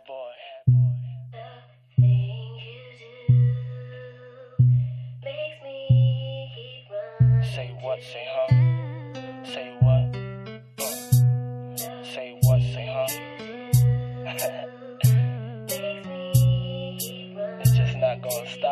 Bad boy. Say what, say huh? Say what? Say what, say huh? it's just not gonna stop.